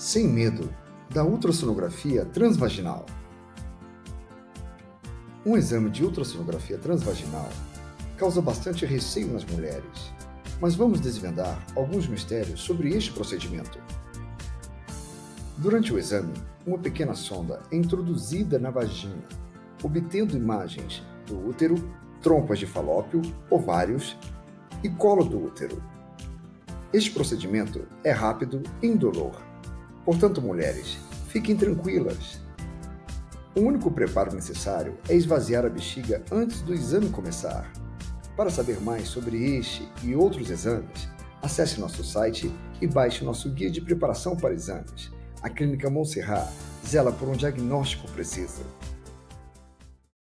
Sem medo da ultrassonografia transvaginal. Um exame de ultrassonografia transvaginal causa bastante receio nas mulheres, mas vamos desvendar alguns mistérios sobre este procedimento. Durante o exame, uma pequena sonda é introduzida na vagina, obtendo imagens do útero, trompas de falópio, ovários e colo do útero. Este procedimento é rápido e indolor. Portanto, mulheres, fiquem tranquilas. O único preparo necessário é esvaziar a bexiga antes do exame começar. Para saber mais sobre este e outros exames, acesse nosso site e baixe nosso guia de preparação para exames. A Clínica Montserrat zela por um diagnóstico preciso.